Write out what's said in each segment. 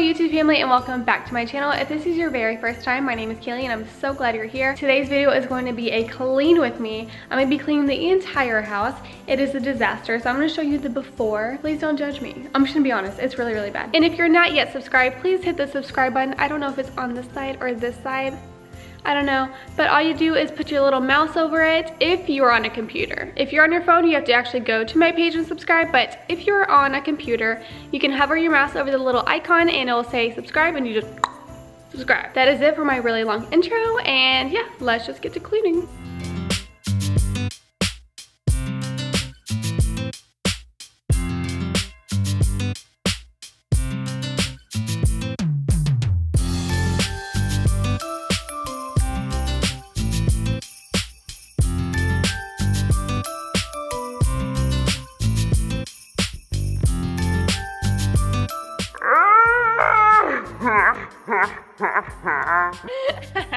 YouTube family and welcome back to my channel. If this is your very first time, my name is Kayle and I'm so glad you're here. Today's video is going to be a clean with me. I'm gonna be cleaning the entire house. It is a disaster, so I'm gonna show you the before. Please don't judge me. I'm just gonna be honest, it's really, really bad. And if you're not yet subscribed, please hit the subscribe button. I don't know if it's on this side or this side. I don't know, but all you do is put your little mouse over it if you're on a computer. If you're on your phone, you have to actually go to my page and subscribe, but if you're on a computer, you can hover your mouse over the little icon and it'll say subscribe and you just subscribe. That is it for my really long intro, and yeah, let's just get to cleaning. Ah.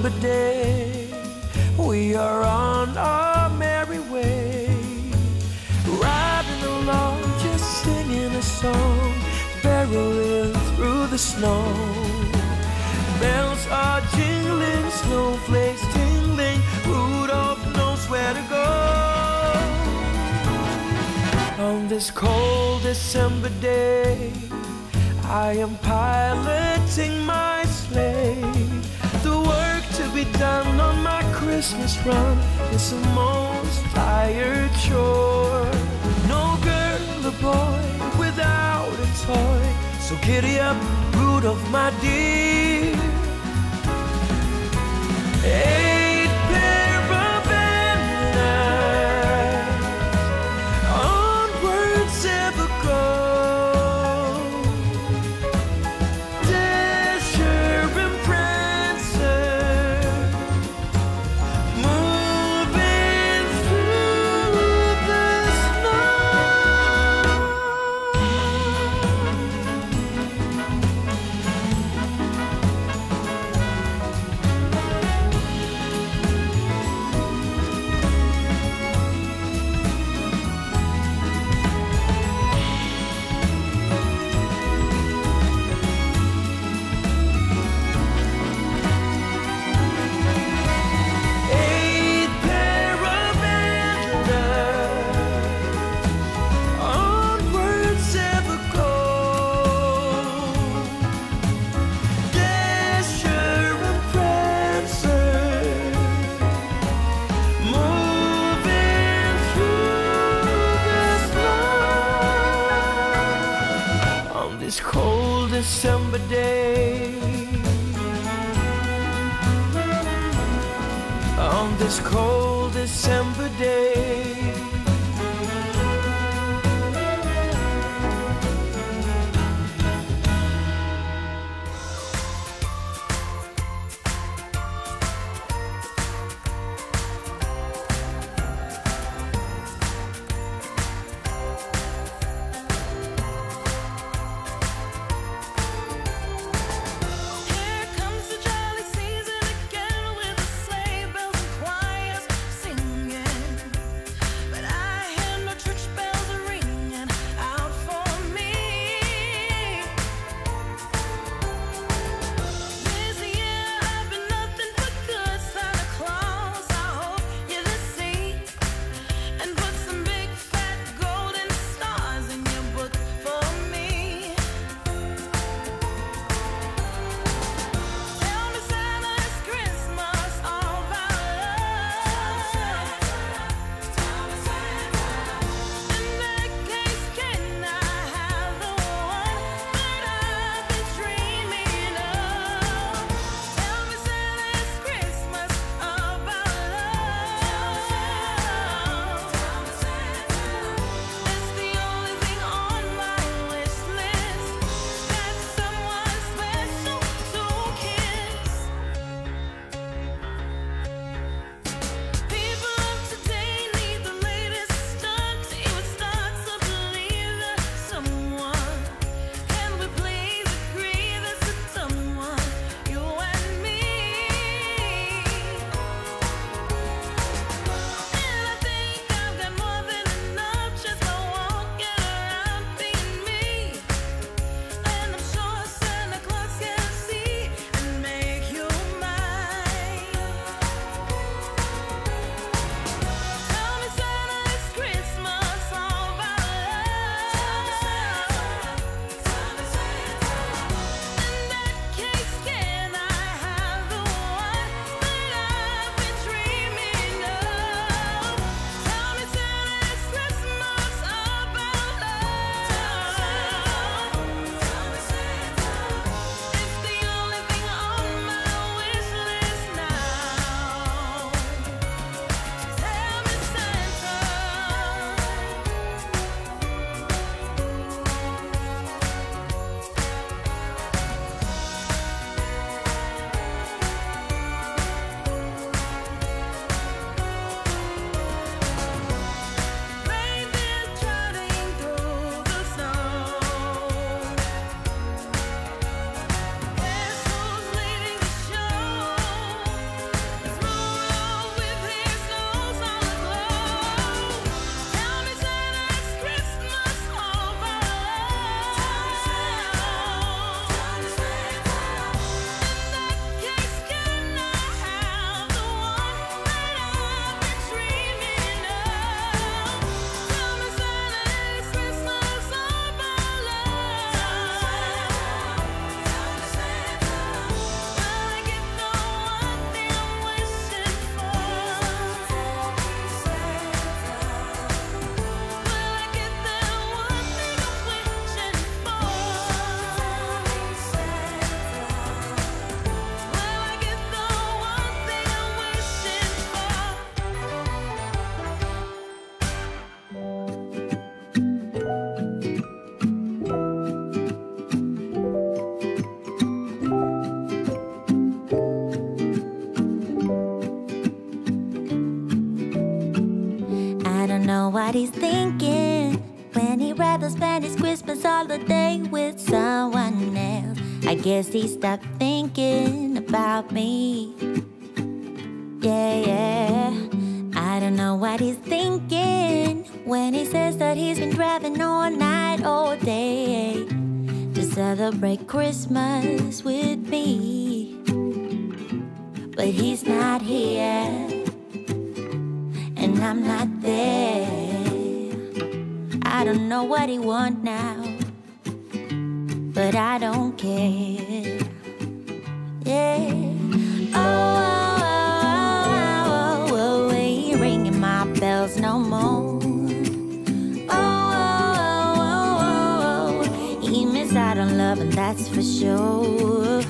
December day, we are on our merry way, riding along, just singing a song, barreling through the snow. Bells are jingling, snowflakes tingling, Rudolph knows where to go. On this cold December day, I am piloting my sleigh. Be done on my Christmas run is the most tired chore. No girl or boy without a toy. So giddy up, Rudolph, my dear. Eight this cold December day. was all day with someone else. I guess he stopped thinking about me. Yeah, yeah. I don't know what he's thinking when he says that he's been driving all night, all day to celebrate Christmas with me. But he's not here, and I'm not there. I don't know what he want now, but I don't care. Yeah. Oh, oh, oh, oh, oh, he ringing my bells no more. Oh, oh, oh, oh, oh, he miss out on love and that's for sure.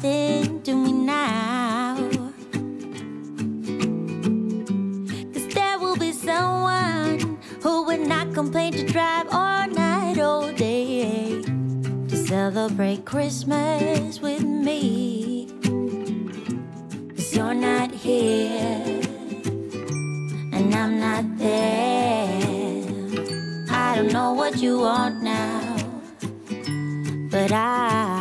something to me now. Cause there will be someone who would not complain to drive all night, all day to celebrate Christmas with me. Cause you're not here, and I'm not there. I don't know what you want now, but I.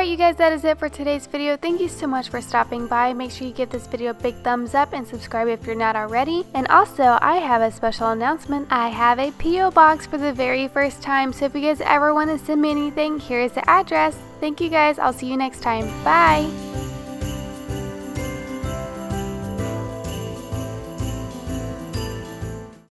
Alright you guys, that is it for today's video. Thank you so much for stopping by. Make sure you give this video a big thumbs up and subscribe if you're not already. And also, I have a special announcement. I have a P.O. box for the very first time, so if you guys ever want to send me anything, here is the address. Thank you guys, I'll see you next time. Bye!